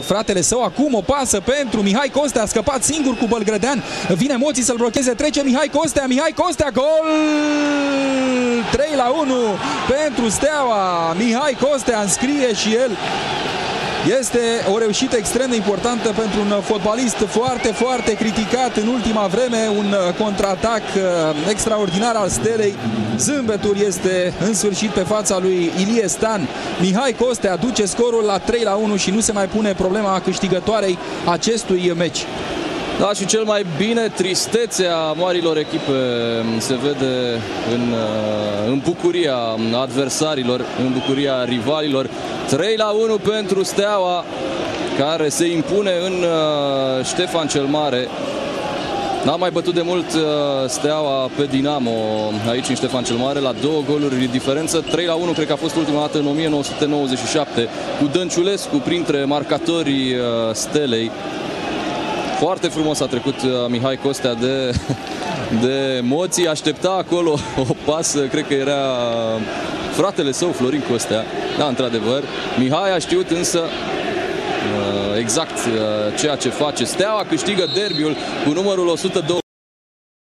fratele său. Acum o pasă pentru Mihai Costea, a scăpat singur cu Bălgrădean. Vine emoții să-l blocheze, trece Mihai Costea, Mihai Costea, gol! 3 la 1 pentru Steaua. Mihai Costea înscrie și el este o reușită extrem de importantă pentru un fotbalist foarte, foarte criticat în ultima vreme, un contraatac uh, extraordinar al Stelei. Zâmbetul este în sfârșit pe fața lui Ilie Stan. Mihai Coste aduce scorul la 3 la 1 și nu se mai pune problema câștigătoarei acestui meci. Da, și cel mai bine tristețea marilor echipe se vede în, uh, în bucuria adversarilor, în bucuria rivalilor. 3 la 1 pentru Steaua, care se impune în uh, Ștefan cel Mare. N-a mai bătut de mult uh, Steaua pe Dinamo aici în Ștefan cel Mare la două goluri diferență. 3 la 1 cred că a fost ultima dată în 1997 cu Dănciulescu printre marcatorii Stelei. Foarte frumos a trecut uh, Mihai Costea de, de emoții. Aștepta acolo o pasă, cred că era fratele său, Florin Costea. Da, într-adevăr. Mihai a știut însă uh, exact uh, ceea ce face. Steaua câștigă derbiul cu numărul 102.